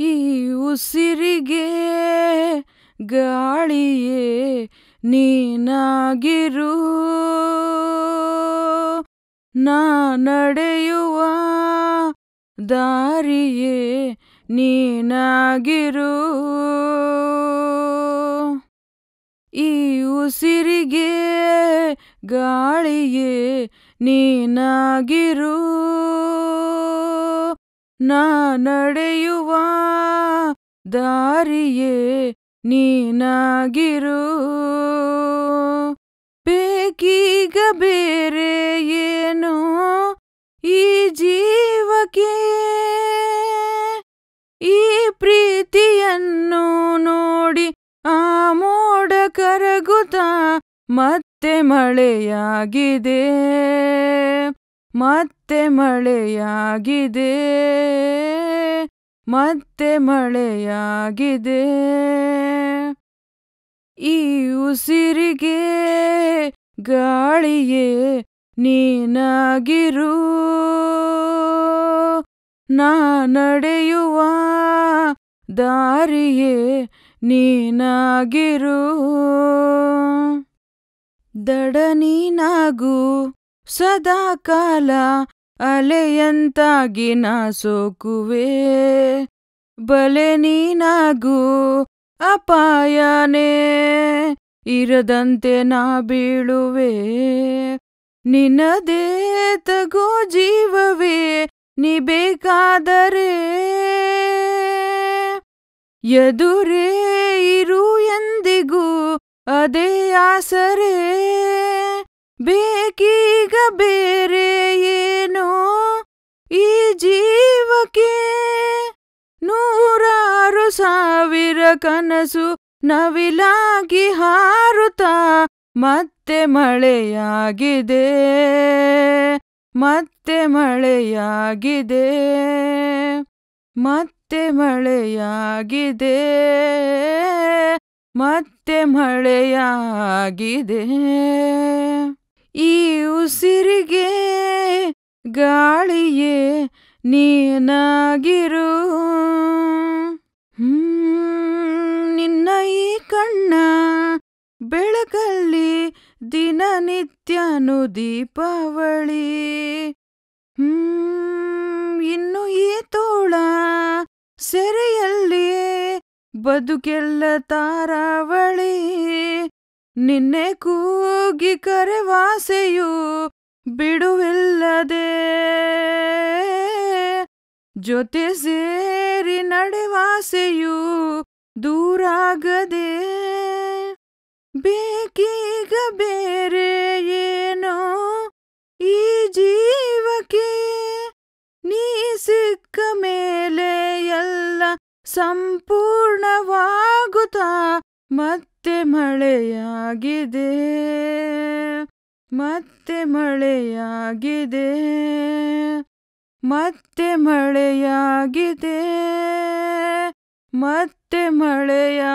ಈ ಉಸಿರಿಗೆ ಗಾಳಿಯೇ ನೀನಾಗಿರು. ನಾ ನಡೆಯುವ ದಾರಿಯೇ ನೀನಾಗಿರು. ಈ ಉಸಿರಿಗೆ ಗಾಳಿಯೇ ನೀನಾಗಿರು. ನಾ ನಡೆಯುವ ದಾರಿಯೇ ನೀನಾಗಿರು. ಬೇಕೀಗ ಬೇರೆ ಏನು ಈ ಜೀವಕ್ಕೆ? ಈ ಪ್ರೀತಿಯನ್ನು ನೋಡಿ ಆ ಮೋಡ ಕರಗುತ್ತಾ ಮತ್ತೆ ಮಳೆಯಾಗಿದೆ. ಮತ್ತೆ ಮಳೆಯಾಗಿದೆ. ಮತ್ತೆ ಮಳೆಯಾಗಿದೆ. ಈ ಉಸಿರಿಗೆ ಗಾಳಿಯೇ ನೀನಾಗಿರು. ನಾ ನಡೆಯುವ ದಾರಿಯೇ ನೀನಾಗಿರು. ದಡ ನೀನಾಗು ಸದಾ ಕಾಲ ಅಲೆಯಂತಾಗಿ ನಾ ಸೋಕುವೆ ಬಲೆ ನೀನಾಗು ಅಪಾಯನೇ, ಇರದಂತೆ ನಾ ಬೀಳುವೆ. ನಿನ್ನದೇ ತಗೋ ಜೀವವೇ, ನೀ ಬೇಕಾದರೆ. ಎದುರೇ ಇರು ಎಂದಿಗೂ ಅದೇ ಆಸರೆ. ಬೇಕೀಗ ಬೇರೆ ಏನೋ? ಈ ಜೀವಕ್ಕೆ ನೂರಾರು ಸಾವಿರ ಕನಸು ನವಿಲಾಗಿ ಹಾರುತ್ತಾ ಮತ್ತೆ ಮಳೆಯಾಗಿದೆ. ಮತ್ತೆ ಮಳೆಯಾಗಿದೆ. ಮತ್ತೆ ಮಳೆಯಾಗಿದೆ. ಮತ್ತೆ ಮಳೆಯಾಗಿದೆ. ಈ ಉಸಿರಿಗೆ ಗಾಳಿಯೇ ನೀನಾಗಿರು. ನಿನ್ನ ಈ ಕಣ್ಣ ಬೆಳಕಲ್ಲಿ ದಿನನಿತ್ಯನು ದೀಪಾವಳಿ. ಇನ್ನು ಈ ತೋಳ ಸೆರೆಯಲ್ಲಿ ಬದುಕೆಲ್ಲ ತಾರಾವಳಿ. ನಿನ್ನೆ ಕೂಗಿ ಕರೆವಾಸೆಯು ಬಿಡುವಿಲ್ಲದೆ ಜೊತೆ ಸೇರಿ ನಡೆವಾಸೆಯು ದೂರಾಗದೆ. ಬೇಕೀಗ ಬೇರೆ ಏನೋ ಈ ಜೀವಕ್ಕೆ ನೀ ಸಿಕ್ಕ ಮೇಲೆ ಎಲ್ಲ ಸಂಪೂರ್ಣವಾಗುತ್ತಾ ಮತ್ತೆ ಮಳೆಯಾಗಿದೆ. ಮತ್ತೆ ಮಳೆಯಾಗಿದೆ. ಮತ್ತೆ ಮಳೆಯಾಗಿದೆ. ಮತ್ತೆ ಮಳೆಯಾಗಿದೆ.